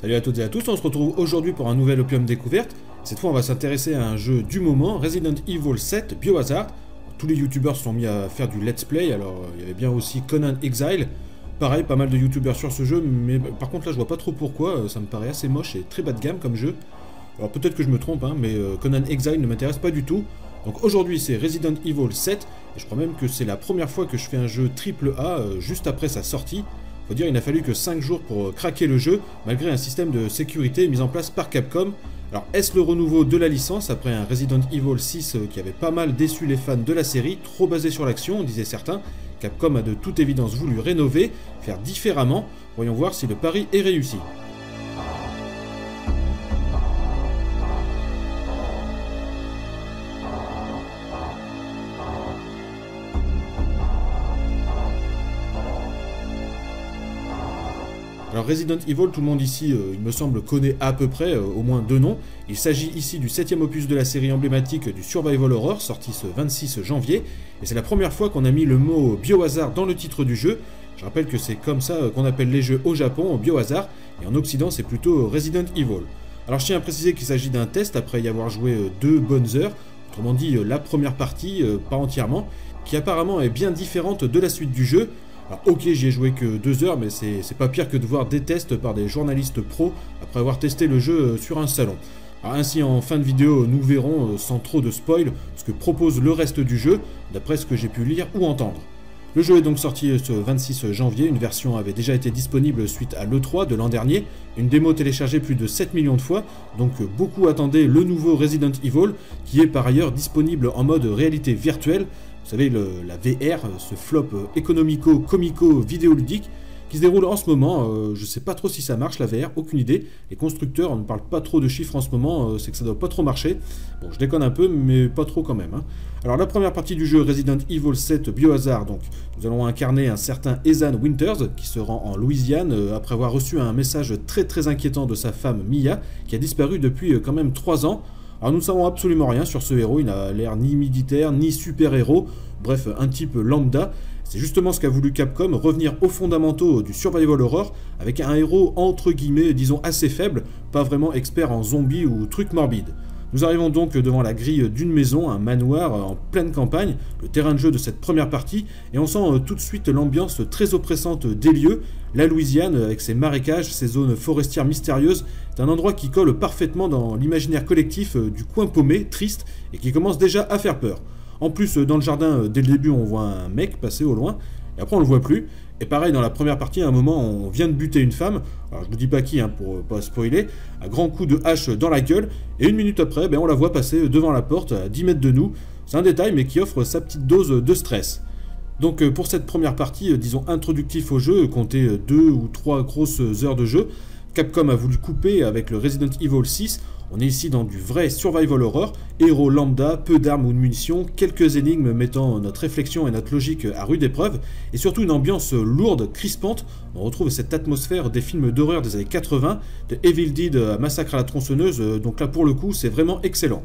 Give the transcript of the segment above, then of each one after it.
Salut à toutes et à tous, on se retrouve aujourd'hui pour un nouvel Opium Découverte. Cette fois, on va s'intéresser à un jeu du moment, Resident Evil 7 Biohazard. Tous les youtubeurs se sont mis à faire du let's play, alors euh, il y avait bien aussi Conan Exile. Pareil, pas mal de youtubeurs sur ce jeu, mais par contre là je vois pas trop pourquoi, euh, ça me paraît assez moche et très bas de gamme comme jeu. Alors peut-être que je me trompe, hein, mais euh, Conan Exile ne m'intéresse pas du tout. Donc aujourd'hui c'est Resident Evil 7, et je crois même que c'est la première fois que je fais un jeu triple A juste après sa sortie. Faut dire, il n'a fallu que 5 jours pour euh, craquer le jeu, malgré un système de sécurité mis en place par Capcom. Alors, est-ce le renouveau de la licence après un Resident Evil 6 euh, qui avait pas mal déçu les fans de la série, trop basé sur l'action, disaient certains Capcom a de toute évidence voulu rénover, faire différemment. Voyons voir si le pari est réussi. Alors Resident Evil, tout le monde ici, euh, il me semble, connaît à peu près euh, au moins deux noms. Il s'agit ici du septième opus de la série emblématique du Survival Horror, sorti ce 26 janvier, et c'est la première fois qu'on a mis le mot biohazard dans le titre du jeu. Je rappelle que c'est comme ça euh, qu'on appelle les jeux au Japon, biohazard, et en Occident c'est plutôt Resident Evil. Alors je tiens à préciser qu'il s'agit d'un test après y avoir joué deux bonnes heures, autrement dit la première partie, pas entièrement, qui apparemment est bien différente de la suite du jeu, ok, j'y ai joué que deux heures, mais c'est pas pire que de voir des tests par des journalistes pros après avoir testé le jeu euh, sur un salon. Ainsi, en fin de vidéo, nous verrons, euh, sans trop de spoil, ce que propose le reste du jeu, d'après ce que j'ai pu lire ou entendre. Le jeu est donc sorti euh, ce 26 janvier, une version avait déjà été disponible suite à l'E3 de l'an dernier, une démo téléchargée plus de 7 millions de fois, donc beaucoup attendaient le nouveau Resident Evil, qui est par ailleurs disponible en mode réalité virtuelle, vous savez, la VR, ce flop euh, économico-comico-vidéoludique, qui se déroule en ce moment. Euh, je ne sais pas trop si ça marche la VR, aucune idée. Les constructeurs ne parlent pas trop de chiffres en ce moment, euh, c'est que ça doit pas trop marcher. Bon, je déconne un peu, mais pas trop quand même. Hein. Alors la première partie du jeu Resident Evil 7 Biohazard, donc nous allons incarner un certain Ethan Winters qui se rend en Louisiane après avoir reçu un message très très inquiétant de sa femme Mia, qui a disparu depuis quand même 3 ans. Alors nous ne savons absolument rien sur ce héros, il n'a l'air ni militaire, ni super-héros, bref, un type lambda. C'est justement ce qu'a voulu Capcom, revenir aux fondamentaux du survival horror, avec un héros entre guillemets, disons assez faible, pas vraiment expert en zombies ou trucs morbides. Nous arrivons donc devant la grille d'une maison, un manoir en pleine campagne, le terrain de jeu de cette première partie, et on sent euh, tout de suite l'ambiance très oppressante des lieux. La Louisiane, avec ses marécages, ses zones forestières mystérieuses, est un endroit qui colle parfaitement dans l'imaginaire collectif euh, du coin paumé, triste, et qui commence déjà à faire peur. En plus, euh, dans le jardin, dès le début, on voit un mec passer au loin, et après on le voit plus, et pareil, dans la première partie, à un moment, on vient de buter une femme, alors je ne dis pas qui, hein, pour euh, pas spoiler, un grand coup de hache dans la gueule, et une minute après, ben, on la voit passer devant la porte, à 10 mètres de nous. C'est un détail, mais qui offre sa petite dose de stress. Donc euh, pour cette première partie, euh, disons introductif au jeu, comptez deux ou trois grosses heures de jeu, Capcom a voulu couper avec le Resident Evil 6 on est ici dans du vrai survival horror, héros lambda, peu d'armes ou de munitions, quelques énigmes mettant notre réflexion et notre logique à rude épreuve, et surtout une ambiance lourde, crispante. On retrouve cette atmosphère des films d'horreur des années 80, de Evil Dead à Massacre à la tronçonneuse, donc là pour le coup c'est vraiment excellent.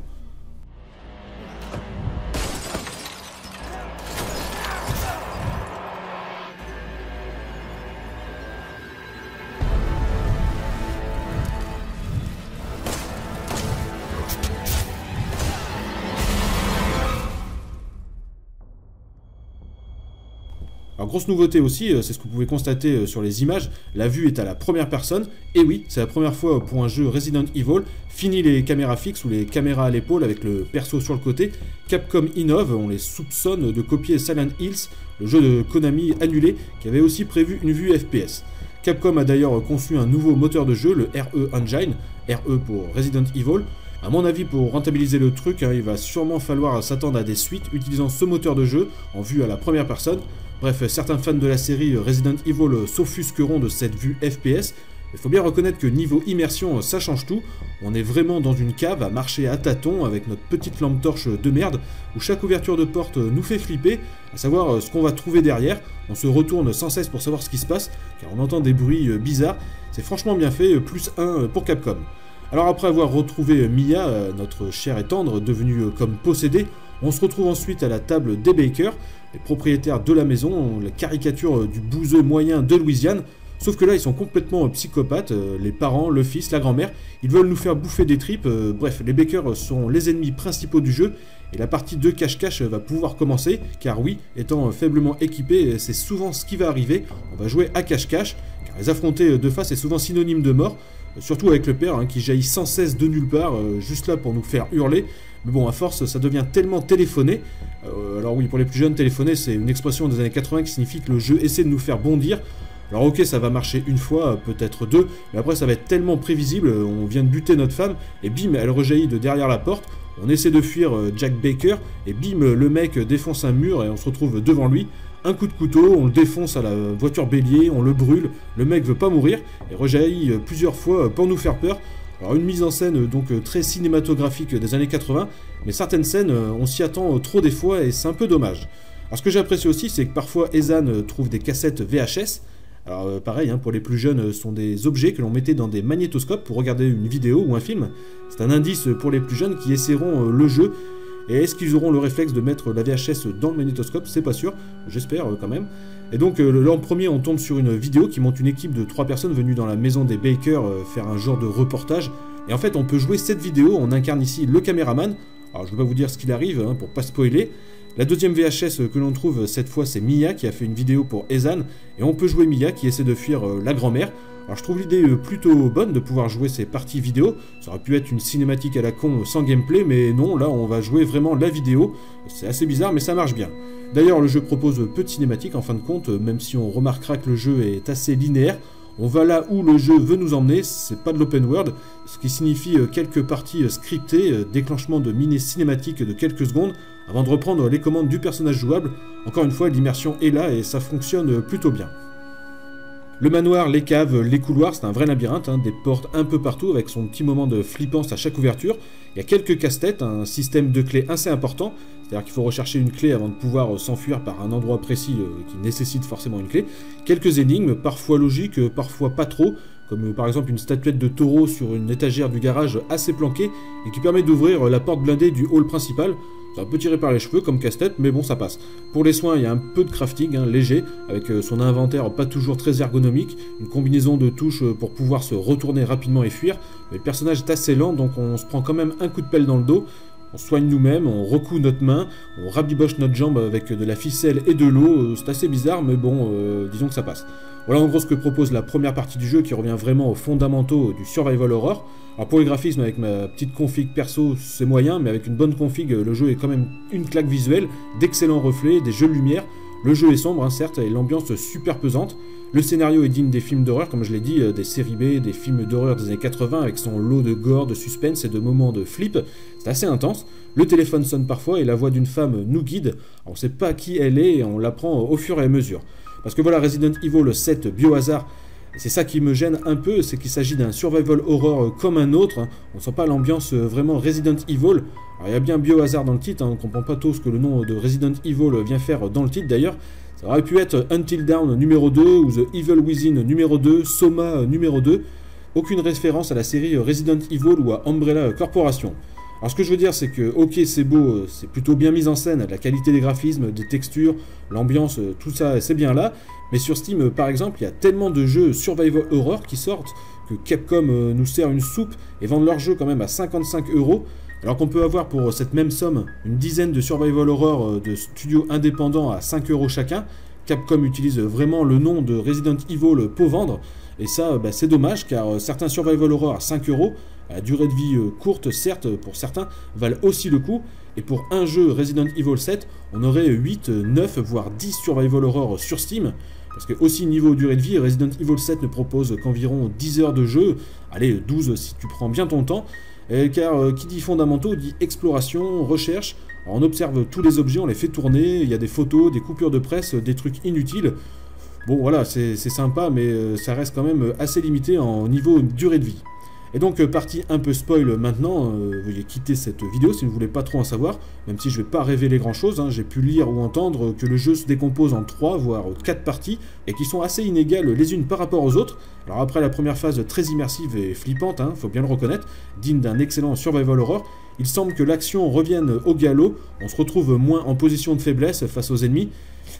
Grosse nouveauté aussi, euh, c'est ce que vous pouvez constater euh, sur les images, la vue est à la première personne, et oui, c'est la première fois pour un jeu Resident Evil, fini les caméras fixes ou les caméras à l'épaule avec le perso sur le côté, Capcom innove, on les soupçonne de copier Silent Hills, le jeu de Konami annulé, qui avait aussi prévu une vue FPS. Capcom a d'ailleurs conçu un nouveau moteur de jeu, le RE Engine, RE pour Resident Evil, a mon avis, pour rentabiliser le truc, hein, il va sûrement falloir s'attendre à des suites utilisant ce moteur de jeu en vue à la première personne. Bref, certains fans de la série Resident Evil s'offusqueront de cette vue FPS. Il faut bien reconnaître que niveau immersion, ça change tout. On est vraiment dans une cave à marcher à tâtons avec notre petite lampe torche de merde, où chaque ouverture de porte nous fait flipper, à savoir ce qu'on va trouver derrière. On se retourne sans cesse pour savoir ce qui se passe, car on entend des bruits bizarres. C'est franchement bien fait, plus 1 pour Capcom. Alors après avoir retrouvé Mia, euh, notre chère et tendre, devenue euh, comme possédée, on se retrouve ensuite à la table des Baker, les propriétaires de la maison, la caricature euh, du bouseux moyen de Louisiane. Sauf que là, ils sont complètement psychopathes, les parents, le fils, la grand-mère, ils veulent nous faire bouffer des tripes, bref, les Bakers sont les ennemis principaux du jeu, et la partie de cache-cache va pouvoir commencer, car oui, étant faiblement équipé, c'est souvent ce qui va arriver, on va jouer à cache-cache, car les affronter de face est souvent synonyme de mort, surtout avec le père hein, qui jaillit sans cesse de nulle part, euh, juste là pour nous faire hurler. Mais bon, à force, ça devient tellement téléphoné. Euh, alors oui, pour les plus jeunes, téléphoner, c'est une expression des années 80 qui signifie que le jeu essaie de nous faire bondir. Alors ok, ça va marcher une fois, peut-être deux, mais après ça va être tellement prévisible, on vient de buter notre femme, et bim, elle rejaillit de derrière la porte, on essaie de fuir euh, Jack Baker, et bim, le mec défonce un mur et on se retrouve devant lui un coup de couteau, on le défonce à la voiture bélier, on le brûle, le mec veut pas mourir, et rejaillit euh, plusieurs fois euh, pour nous faire peur. Alors une mise en scène euh, donc très cinématographique des années 80, mais certaines scènes, on s'y attend trop des fois et c'est un peu dommage. Alors ce que j'apprécie aussi, c'est que parfois Ezan trouve des cassettes VHS, alors pareil, hein, pour les plus jeunes, sont des objets que l'on mettait dans des magnétoscopes pour regarder une vidéo ou un film. C'est un indice pour les plus jeunes qui essaieront le jeu et est-ce qu'ils auront le réflexe de mettre la VHS dans le magnétoscope? C'est pas sûr, j'espère euh, quand même. Et donc euh, l'an premier, on tombe sur une vidéo qui montre une équipe de trois personnes venues dans la maison des Baker euh, faire un genre de reportage. Et en fait, on peut jouer cette vidéo, on incarne ici le caméraman. Alors je vais pas vous dire ce qu'il arrive hein, pour pas spoiler. La deuxième VHS que l'on trouve cette fois, c'est Mia qui a fait une vidéo pour Ezan. Et on peut jouer Mia qui essaie de fuir la grand-mère. Alors je trouve l'idée euh, plutôt bonne de pouvoir jouer ces parties vidéo. Ça aurait pu être une cinématique à la con sans gameplay, mais non, là on va jouer vraiment la vidéo. C'est assez bizarre, mais ça marche bien. D'ailleurs, le jeu propose peu de cinématiques en fin de compte, même si on remarquera que le jeu est assez linéaire. On va là où le jeu veut nous emmener, c'est pas de l'open world, ce qui signifie euh, quelques parties euh, scriptées, déclenchement de mini cinématiques de quelques secondes, avant de reprendre les commandes du personnage jouable. Encore une fois, l'immersion est là et ça fonctionne plutôt bien. Le manoir, les caves, les couloirs, c'est un vrai labyrinthe, hein, des portes un peu partout avec son petit moment de flippance à chaque ouverture. Il y a quelques casse-têtes, un système de clés assez important, c'est-à-dire qu'il faut rechercher une clé avant de pouvoir euh, s'enfuir par un endroit précis euh, qui nécessite forcément une clé. Quelques énigmes, parfois logiques, euh, parfois pas trop, comme par exemple une statuette de taureau sur une étagère du garage assez planquée et qui permet d'ouvrir la porte blindée du hall principal. C'est un peu tiré par les cheveux comme casse-tête, mais bon, ça passe. Pour les soins, il y a un peu de crafting, hein, léger, avec euh, son inventaire pas toujours très ergonomique, une combinaison de touches euh, pour pouvoir se retourner rapidement et fuir. Mais le personnage est assez lent, donc on se prend quand même un coup de pelle dans le dos. On soigne nous-mêmes, on recoue notre main, on rabiboche notre jambe avec de la ficelle et de l'eau. Euh, c'est assez bizarre, mais bon, disons que ça passe. Voilà en gros ce que propose la première partie du jeu qui revient vraiment aux fondamentaux du survival horror. Alors pour les graphismes, avec ma petite config perso, c'est moyen, mais avec une bonne config, le jeu est quand même une claque visuelle, d'excellents reflets, des jeux de lumière. Le jeu est sombre, hein, certes, et l'ambiance super pesante. Le scénario est digne des films d'horreur, comme je l'ai dit, euh, des séries B, des films d'horreur des années 80, avec son lot de gore, de suspense et de moments de flip. C'est assez intense. Le téléphone sonne parfois et la voix d'une femme nous guide. On ne sait pas qui elle est et on l'apprend au fur et à mesure. Parce que voilà, Resident Evil 7 Biohazard, c'est ça qui me gêne un peu, c'est qu'il s'agit d'un survival horror euh, comme un autre. On sent pas l'ambiance euh, vraiment Resident Evil. Alors il y a bien Biohazard dans le titre, hein. on ne comprend pas tout ce que le nom de Resident Evil vient faire dans le titre d'ailleurs. Ça aurait pu être Until Dawn numéro 2 ou The Evil Within numéro 2, Soma euh, numéro 2. Aucune référence à la série Resident Evil ou à Umbrella Corporation. Alors ce que je veux dire, c'est que, ok, c'est beau, c'est plutôt bien mis en scène, la qualité des graphismes, des textures, l'ambiance, tout ça, c'est bien là, mais sur Steam, par exemple, il y a tellement de jeux survival horror qui sortent que Capcom euh, nous sert une soupe et vendent leurs jeux quand même à 55 euros, alors qu'on peut avoir pour cette même somme une dizaine de survival horror euh, de studios indépendants à 5 euros chacun. Capcom utilise vraiment le nom de Resident Evil pour vendre, et ça, bah, c'est dommage car euh, certains survival horror à 5 euros, à durée de vie courte certes pour certains, valent aussi le coup. Et pour un jeu Resident Evil 7, on aurait 8, 9, voire 10 survival horror sur Steam. Parce que aussi niveau durée de vie, Resident Evil 7 ne propose qu'environ 10 heures de jeu, allez 12 si tu prends bien ton temps, car euh, qui dit fondamentaux dit exploration, recherche, on observe tous les objets, on les fait tourner, il y a des photos, des coupures de presse, des trucs inutiles. Bon voilà, c'est sympa, mais euh, ça reste quand même assez limité en niveau durée de vie. Et donc, euh, partie un peu spoil maintenant, euh, veuillez quitter cette vidéo si vous ne voulez pas trop en savoir, même si je ne vais pas révéler grand chose, hein. j'ai pu lire ou entendre que le jeu se décompose en 3 voire 4 parties, et qui sont assez inégales les unes par rapport aux autres. Alors après la première phase très immersive et flippante, hein, faut bien le reconnaître, digne d'un excellent survival horror, il semble que l'action revienne au galop, on se retrouve moins en position de faiblesse face aux ennemis,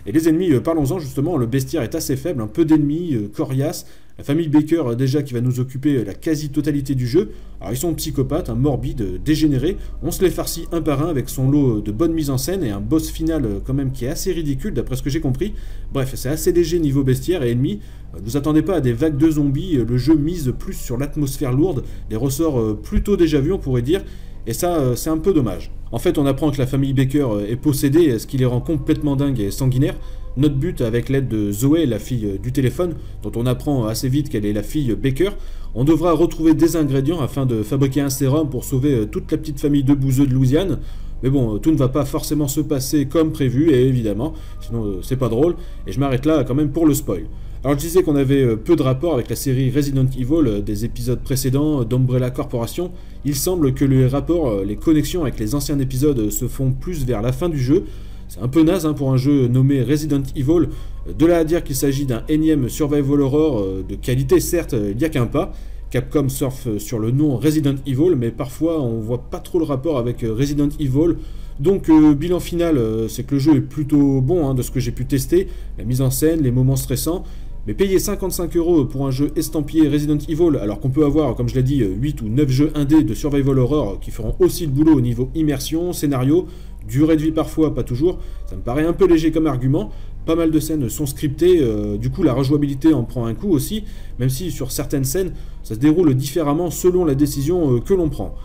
Et les ennemis, parlons-en justement, le bestiaire est assez faible, un peu d'ennemis, coriaces, la famille Baker, euh, déjà, qui va nous occuper euh, la quasi-totalité du jeu. Alors, ils sont psychopathes, un morbide, euh, dégénérés. On se les farcit un par un avec son lot de bonne mise en scène et un boss final, quand même, qui est assez ridicule, d'après ce que j'ai compris. Bref, c'est assez léger niveau bestiaire et ennemi. Vous attendez pas à des vagues de zombies, le jeu mise plus sur l'atmosphère lourde, des ressorts plutôt déjà vus, on pourrait dire. Et ça, c'est un peu dommage. En fait, on apprend que la famille Baker est possédée, ce qui les rend complètement dingues et sanguinaires. Notre but, avec l'aide de Zoé, la fille euh, du téléphone, dont on apprend assez vite qu'elle est la fille Baker, on devra retrouver des ingrédients afin de fabriquer un sérum pour sauver euh, toute la petite famille de bouseux de Louisiane. Mais bon, tout ne va pas forcément se passer comme prévu, et évidemment, sinon euh, c'est pas drôle, et je m'arrête là quand même pour le spoil. Alors je disais qu'on avait peu de rapport avec la série Resident Evil des épisodes précédents d'Umbrella Corporation. Il semble que les rapports, les connexions avec les anciens épisodes se font plus vers la fin du jeu, c'est un peu naze hein, pour un jeu nommé Resident Evil. De là à dire qu'il s'agit d'un énième survival horror euh, de qualité, certes, il n'y a qu'un pas. Capcom surfe sur le nom Resident Evil, mais parfois on voit pas trop le rapport avec euh, Resident Evil. Donc euh, bilan final, c'est que le jeu est plutôt bon hein, de ce que j'ai pu tester, la mise en scène, les moments stressants. Mais payer 55 euros pour un jeu estampillé Resident Evil, alors qu'on peut avoir, comme je l'ai dit, 8 ou 9 jeux indés de survival horror qui feront aussi le boulot au niveau immersion, scénario, durée de vie parfois, pas toujours, ça me paraît un peu léger comme argument. Pas mal de scènes sont scriptées, euh, du coup la rejouabilité en prend un coup aussi, même si sur certaines scènes, ça se déroule différemment selon la décision euh, que l'on prend.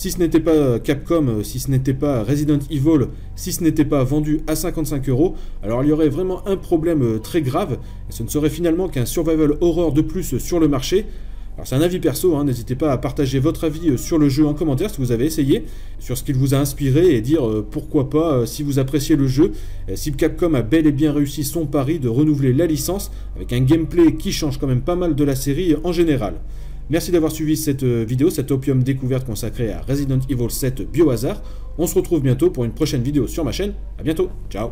Si ce n'était pas Capcom, euh, si ce n'était pas Resident Evil, si ce n'était pas vendu à 55 euros, alors il y aurait vraiment un problème euh, très grave, et ce ne serait finalement qu'un survival horror de plus sur le marché. Alors c'est un avis perso, hein, n'hésitez pas à partager votre avis euh, sur le jeu en commentaire si vous avez essayé, sur ce qu'il vous a inspiré et dire pourquoi pas si vous appréciez le jeu, si Capcom a bel et bien réussi son pari de renouveler la licence avec un gameplay qui change quand même pas mal de la série en général. Merci d'avoir suivi cette euh, vidéo, cette opium découverte consacrée à Resident Evil 7 Biohazard. On se retrouve bientôt pour une prochaine vidéo sur ma chaîne. A bientôt, ciao